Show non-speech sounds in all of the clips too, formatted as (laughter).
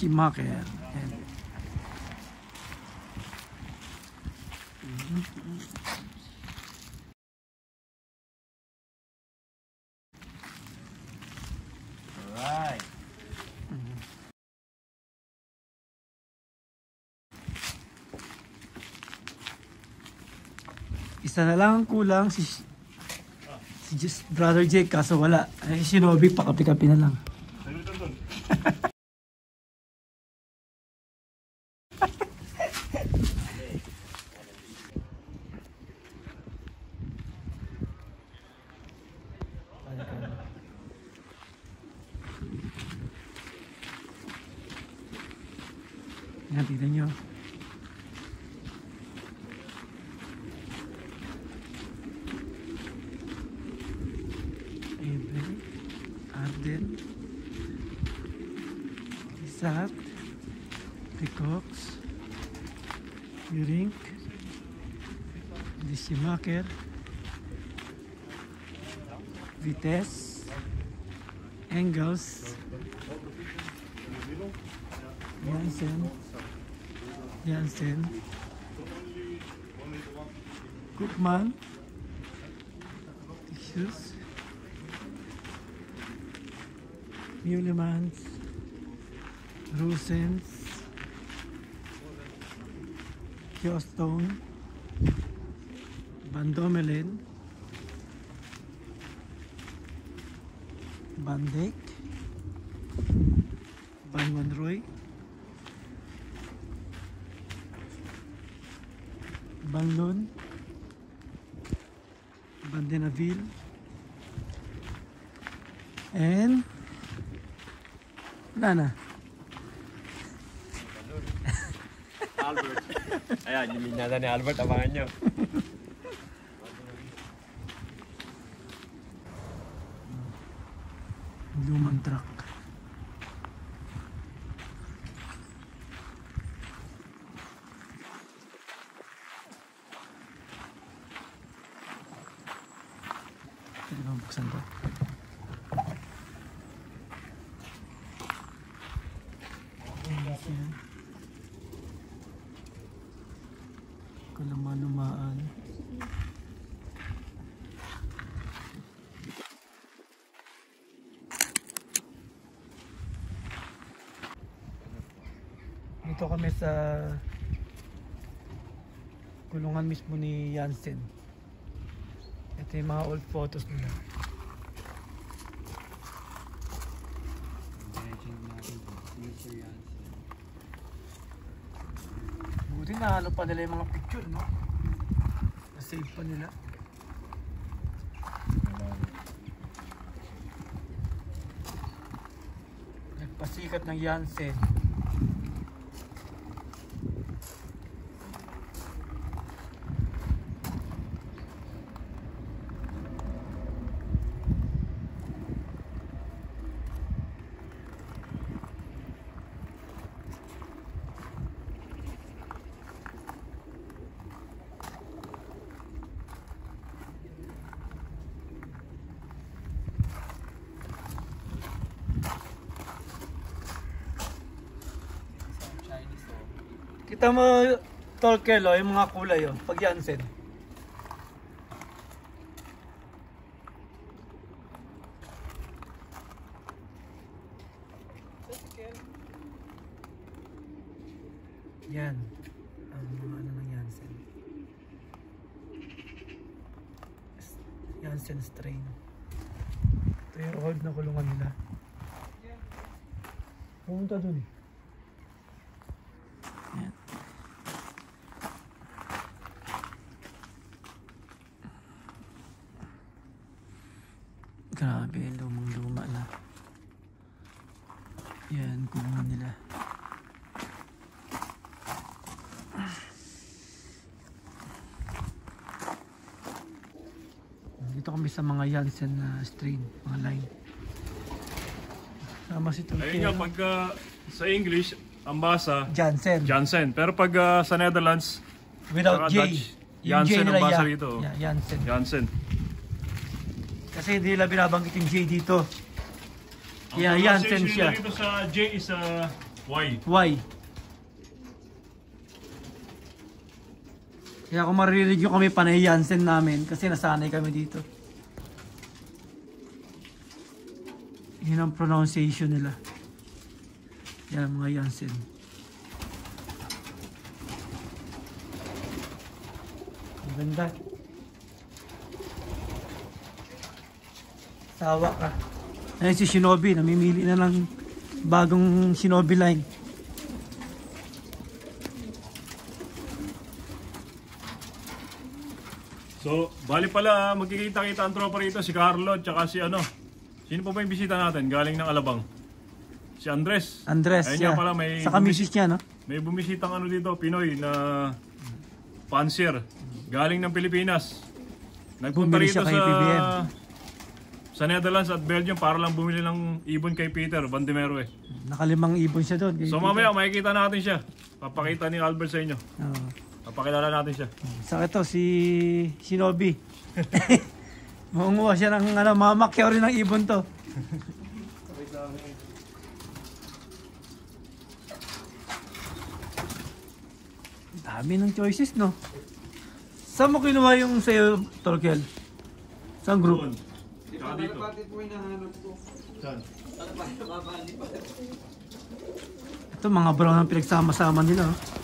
Schumacher. Yan. Alright. Isa na lang ang kulang si si just brother Jake kaso wala. Ay si Shinobi pakapi-kapi na lang. Yan, tignan nyo. Evelyn, Arden, Isaac, Peacox, Yurink, Disimaker, Vites, Engels, You understand? Good man. Dishes. Mulemans. Rosens. Kyostone. Bandomelen. Bandek. Van Van Roy. Banlon, Bandenaville, and Nana. Albert. (laughs) Ayan, yung linyada ni Albert, abangan nyo. (laughs) Pwede ba buksan to? Kalaman-lumaan. Dito kami sa kulungan mismo ni Jansen. Ito yung mga old photos nila. Buti nahalo pa nila yung mga picture, no? Na-save pa nila. Nagpasikat ng Jansen. Kita mo, Tolkel, oh, yung mga kulay, oh, pag Jansen. Yan. Ang mga ano ng Jansen. Jansen strain. Ito yung old na kulungan nila. Pumunta dun eh. Yan. Grabe, lumang-luma na. Yan, kulungan nila. Dito kami sa mga Janssen na strain, mga line. Sama si Ayun nga, pag ah, sa English, ang basa, Janssen. Jansen. Pero pag ah, sa Netherlands, Without saka J. Dutch, Yung Janssen ang basa ya- rito. ya- Janssen. Jansen. Kasi hindi nila binabanggit yung J dito. Kaya Ang Janssen siya. nila Dito sa J is ah, Why? Why? Kaya kung maririnig nyo kami panay Jansen namin kasi nasanay kami dito. Yun ang pronunciation nila. Yan mga Jansen. Ang ganda. Sawa ka. Ayun si Shinobi, namimili na ng bagong Shinobi line. So, bali pala, magkikita-kita ang tropa rito, si Carlo, tsaka si ano. Sino pa ba yung bisita natin? Galing ng Alabang. Si Andres. Andres, Ayun yeah. pala, may, Sa kamisis niya, no? may bumisitang ano dito, Pinoy na pansier. Galing ng Pilipinas. Nagpunta Bumili rito siya kay sa PBM. sa Netherlands at Belgium para lang bumili ng ibon kay Peter Bandemero eh. Nakalimang ibon siya doon. So mamaya makikita natin siya. Papakita ni Albert sa inyo. Oo. Papakilala natin siya. Sa ito, si Shinobi. (laughs) Mangunguha siya ng ano, mamakyaw rin ng ibon to. Dami ng choices, no? Saan mo kinuha yung sa'yo, Torkel? Saan group? Doon. Tsaka dito. Saan? Ito, mga brown ang pinagsama-sama nila. oh.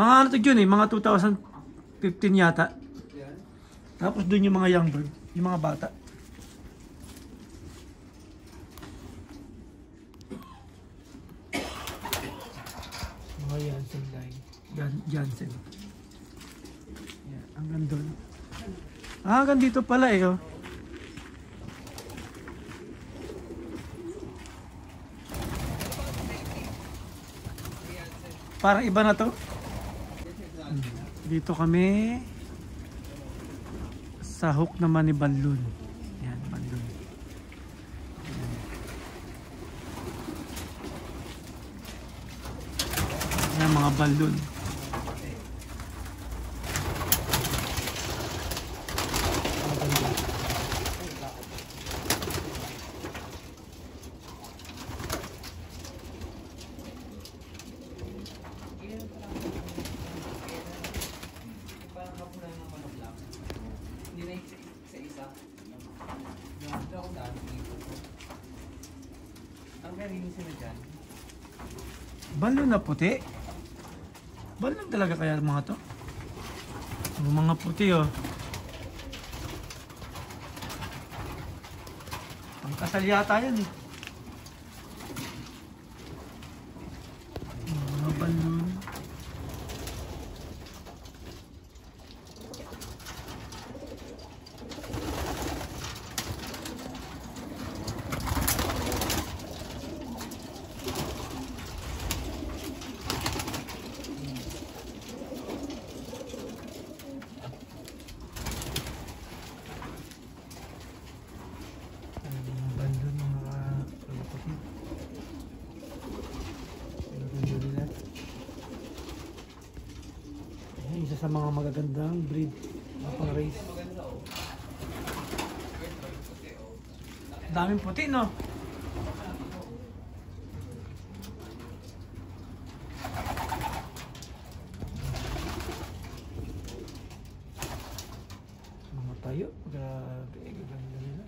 Mga ano to yun eh, mga 2015 yata. Tapos doon yung mga young bird, yung mga bata. Mga Jansen line. Jan Jansen. Yan, hanggang doon. Ah, hanggang dito pala eh. Oh. Parang iba na to. Dito kami sa hook naman ni Balloon. Yan, Balloon. Yan. Mga balloon. Mga balloon. Hindi na isa isa isa. Ito ako daan dito. Ang galing sila dyan. Balon na puti. Balon talaga kaya mga to? Yung mga puti oh. Pangkasal yata yan eh. Mga balon. Mga balon, mga kalapatid. Ang ganda nila. Ayan, isa sa mga magagandang breed na pang race. Daming puti, no? Mga tayo, grabe, gaganda nila.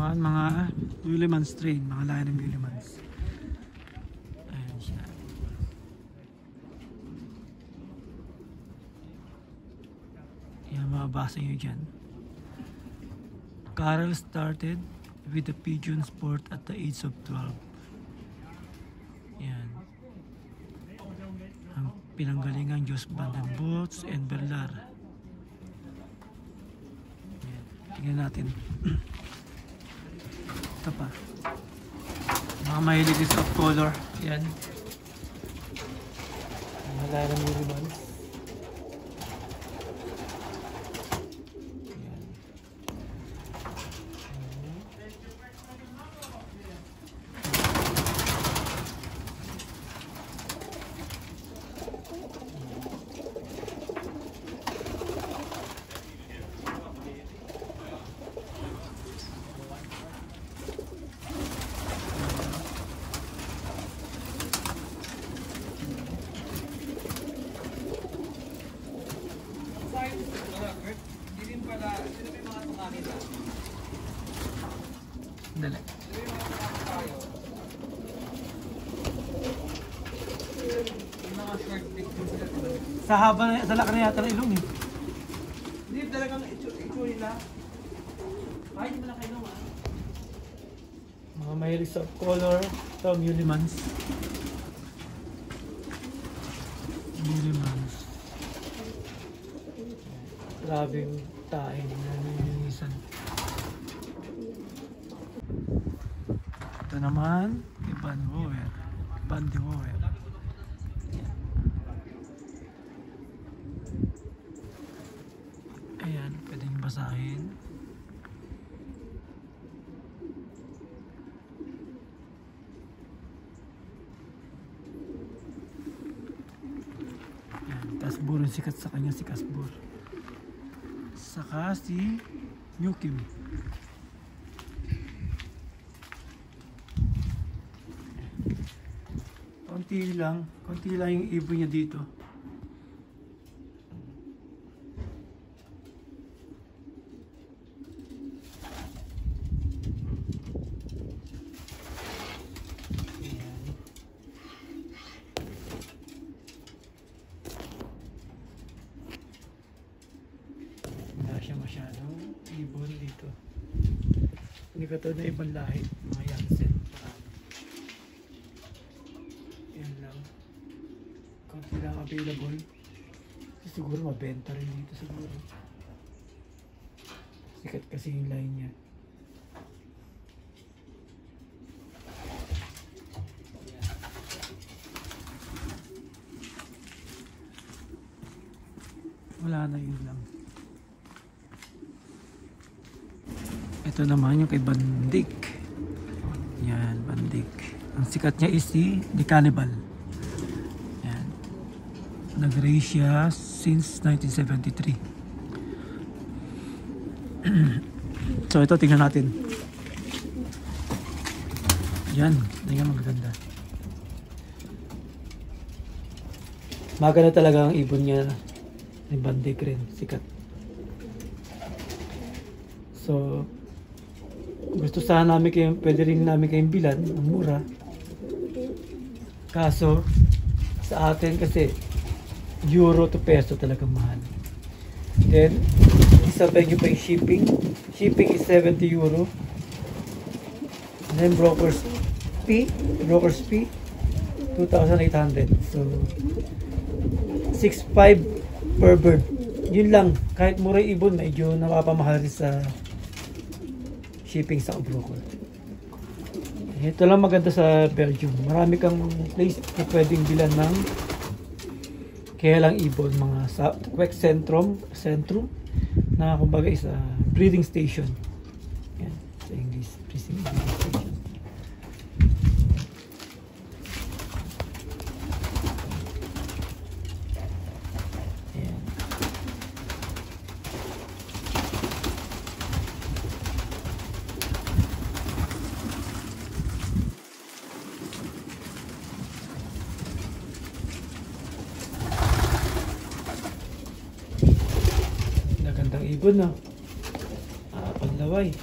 Naman mga Willemans strain, mga lahi ng Willemans. Ayan. Yan, mababasa nyo dyan. Carol started with the pigeon sport at the age of 12. Yan. Ang pinanggalingan Diyos Vandenbots and Berlar. Yan. Tingnan natin. (clears throat) Ito pa. Mga mahilig din sa color. Yan. Wala lang yung ribbons. Yan. Hindi rin pala, sino may mga tukanin na? Dali. Sino may mga tukanin tayo? Yung mga short dick po sila. Sa haba na, sa laki na yata ng ilong eh. Hindi talagang itsura nila. Kahit mo na kayo naman. Mga mahilig sa color. Ito, Mulimans. Mulimans. Grabe yung tae na nilinisan. Ito naman, Wower. Iban de Wower. Ayan, pwedeng basahin. Yan, Yung sikat sa kanya si Kasbur. Saka si Yukim. Konti lang, konti lang yung ibon niya dito. Ayan. Wala siya masyadong ibon dito. Hindi ka to na ibang lahi, mga Yansen. Yan lang. Konti lang available. Siguro mabenta rin dito siguro. Sikat kasi yung line niya. Wala na yun lang. Ito naman yung kay Bandik. Yan, Bandik. Ang sikat niya is si The Cannibal. Yan. Nag-race siya since 1973. (clears throat) so ito, tingnan natin. Yan, tingnan magaganda. Maganda talaga ang ibon niya ni Bandik rin, sikat. So, gusto sana namin kayo, pwede rin namin kayong bilan, ang mura. Kaso, sa atin kasi, euro to peso talaga mahal. Then, isabay nyo pa yung shipping. Shipping is 70 euro. Then, broker's fee, broker's fee, 2,800. So, 6,500 per bird. Yun lang, kahit mura ibon, medyo napapamahal rin sa shipping sa broker. Ito lang maganda sa Belgium. Marami kang place na pwedeng bilan ng kaya lang ibon mga sa Quebec Centrum, Centrum na kumbaga is a breeding station. Yan, sa English, breeding breeding station. Yan. Nagandang ibon no. Ah, panlaway.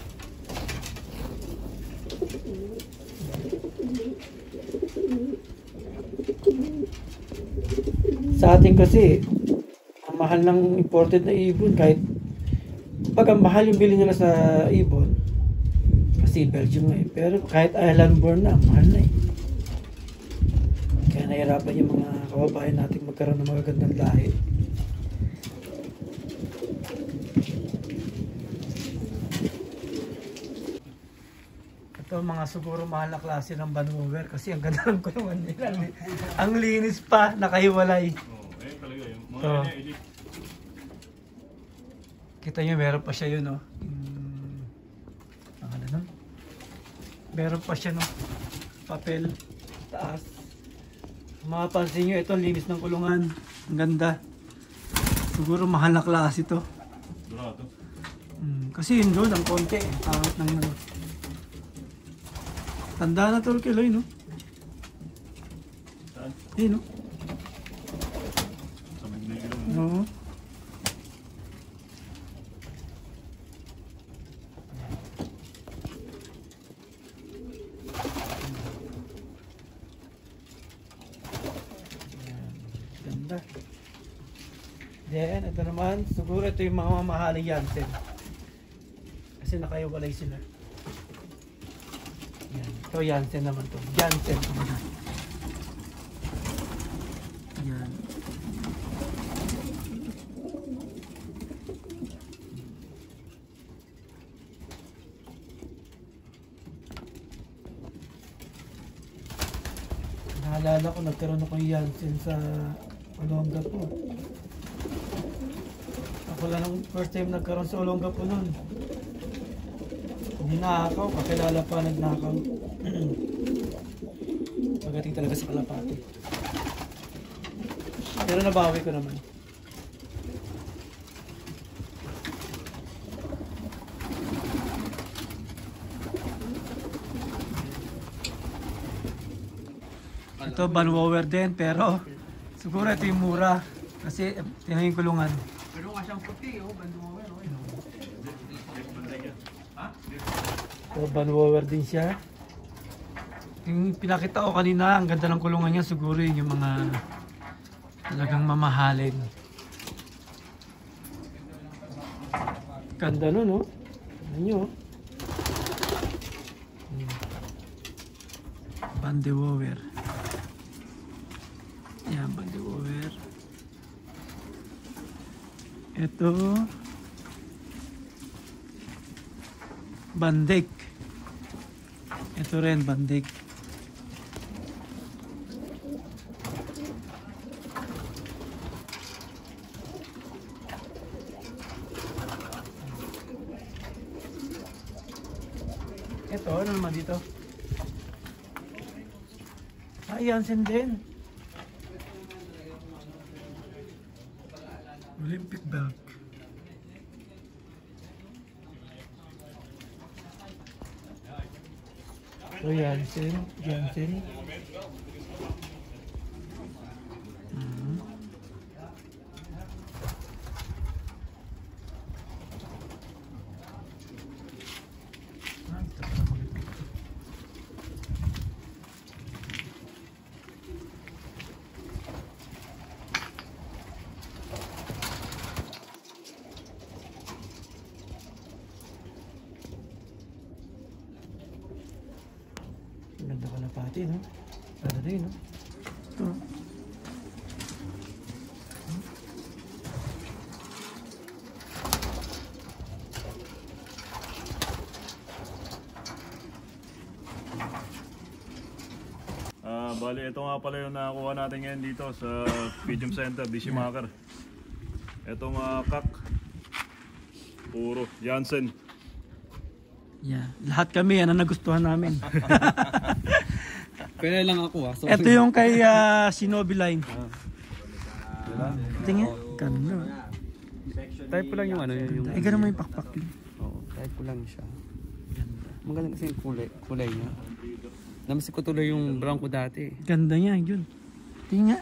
Sa atin kasi, ang mahal ng imported na ibon kahit pag ang mahal yung bili nila sa ibon kasi Belgium nga eh. Pero kahit island born na, mahal na eh. Kaya nahirapan yung mga kababayan natin magkaroon ng magagandang lahi. Ito mga siguro mahal na klase ng Banwover kasi ang ganda ng kulungan nila. ang linis pa, nakahiwalay. Oo, eh talaga yun. Mga ganyan, elite. Kita nyo, meron pa siya yun, oh. Hmm, ang ano nun? Meron pa siya, no? Papel. Taas. Mapapansin nyo, ito, linis ng kulungan. Ang ganda. Siguro mahal na klase to. Dorado. Hmm, kasi yun doon, ang konti. eh. Pangit ng ano. Tanda na to, Kiloy, no? Saan? Eh, no? Sa Magnegro. Oo. Ganda. Then, ito naman, siguro ito yung mga mamahaling Jansen. Kasi nakaiwalay sila. Yan. Ito Jansen naman to. Jansen. Yan. Naalala ko, nagkaroon ako ng Janssen sa Olonga po. Ako lang ang first time nagkaroon sa Olonga po noon. Ninakaw, kakilala pa nagnakaw. (clears throat) Pagdating talaga sa Kalapati. Pero nabawi ko naman. Ito, banwower din, pero siguro ito yung mura. Kasi tingnan yung kulungan. Pero nga siyang puti, oh, bando mo, oh. So, banwower din siya. Yung pinakita ko kanina, ang ganda ng kulungan niya, siguro yun yung mga talagang mamahalin. Ganda nun, no? Ano nyo? Hmm. Bandewower. Yan, bandewower. Ito. Bandek. Ito rin, bandek. Ito, ano naman dito? Ah, Jansen So, Jansen. Jansen. Mhm. Ah, ito pala Olympic. Ang Ganda ka na pati, no? Ganda din, no? Ito. Ah, bali, ito nga pala yung nakakuha natin ngayon dito sa Medium Center, BC Maker. Ito mga kak. Puro. Jansen. Yeah. Lahat kami, yan ang nagustuhan namin. (laughs) Pero lang ako, ah. So, Ito yung kay ah, Shinobi Line. Tingnan. Ganda. type ko lang yung ano, yung... Ay, ganun mo yung pakpak yun. Oo, type ko lang siya. Magaling kasi yung kulay, kulay niya. Namiss ko tuloy yung brown ko dati. Ganda niya, yun. Tingnan.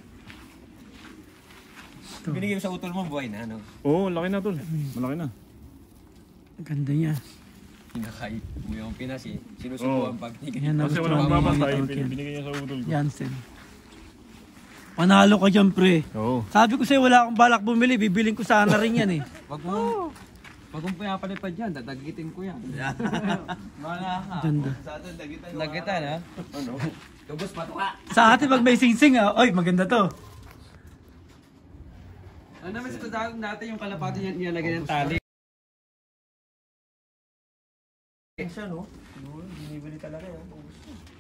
Ito. Binigay mo sa utol mo, buhay na, ano? Oo, oh, laki na tol. Malaki na. Ganda niya. Pinakaip mo yung Pinas eh. Sinusubuan pag Yan, Kasi walang babantay, bin- binigay niya sa udol ko. Jansen. Panalo ka dyan, pre. Oo. Sabi ko sa'yo, wala akong balak bumili. Bibiling ko sana rin yan eh. Wag mo, wag mong pinapalipad yan, dadagitin ko yan. (laughs) Wala ka. Ganda. Dagitan, ha? Ano? Tubos patuka! Sa atin, pag may singsing, ah, oy, maganda to. Ano ko dati dati yung kalapati niya nilalagay ng tali. Siya, no? Binibili kalaki. Oh.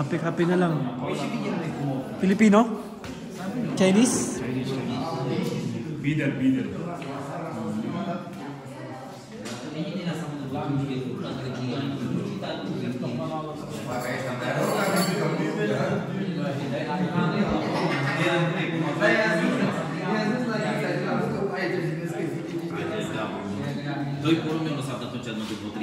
Pakape-kape na lang. Filipino? Chinese? Bider, bider. Doi pe urmă mi-am lăsat atunci în după 30.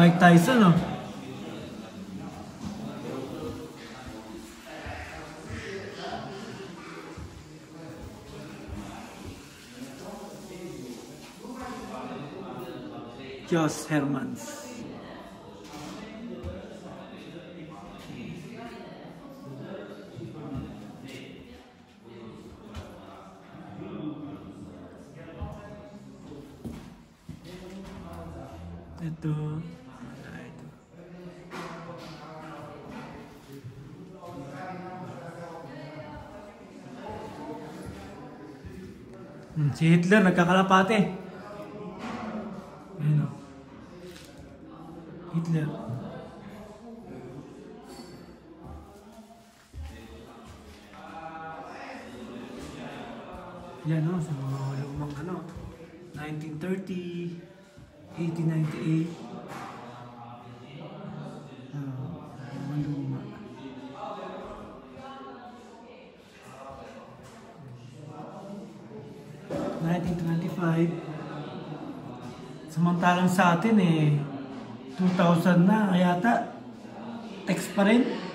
Mike Tyson, oh. Josh Hermans. Ito. Ito. Si Hitler nagkakalapate. Samantalang sa atin eh, 2000 na yata. Text pa rin.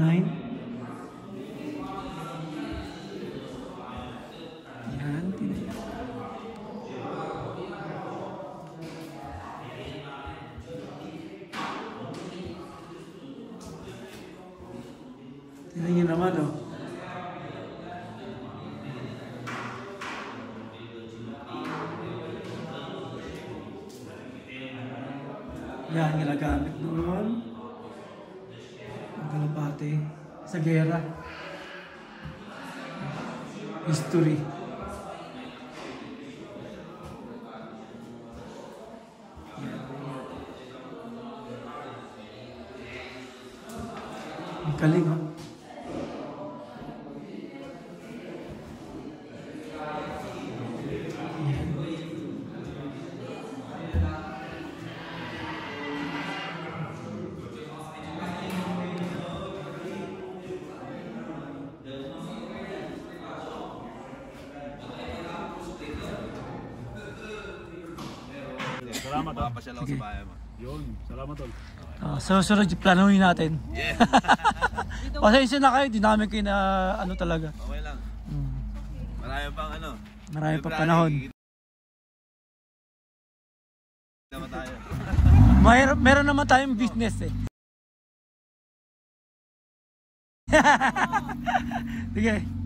nine. Salamat, tol. Pasyal ako sa bahay mo. Yun, salamat, tol. Ah, so, sunod, planuhin natin. Yeah. (laughs) Pasensya na kayo, di namin kayo na ano talaga. Okay lang. Hmm. Marami pang ano. Marami pa February, panahon. Naman tayo. (laughs) Mayroon, meron naman tayong business eh. (laughs) Sige.